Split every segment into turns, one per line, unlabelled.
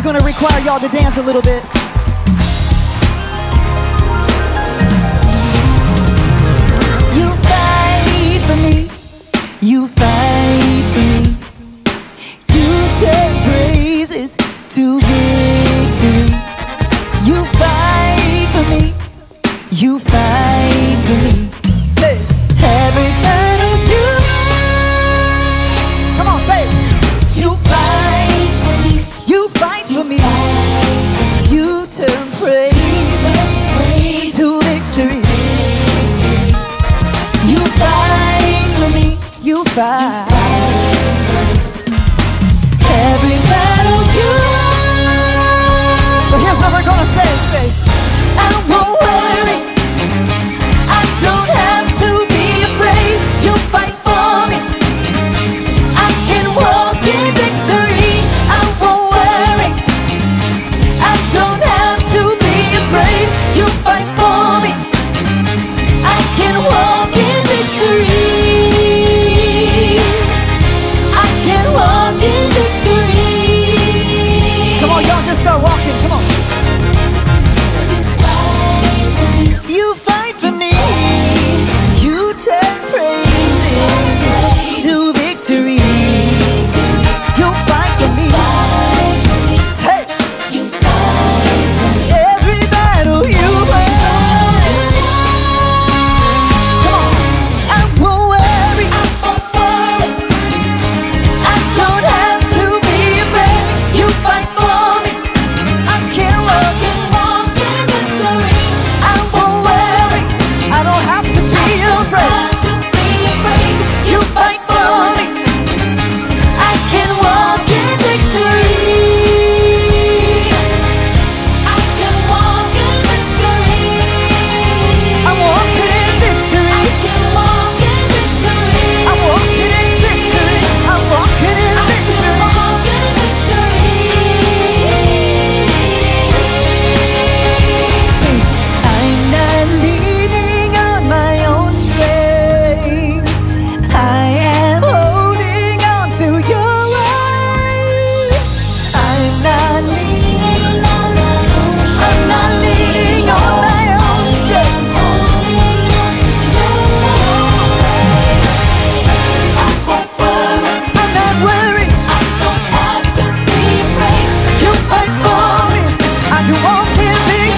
is gonna require y'all to dance a little bit. You fight for me, you fight for me. You take praises to victory. You fight for me, you fight for me. Say.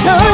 저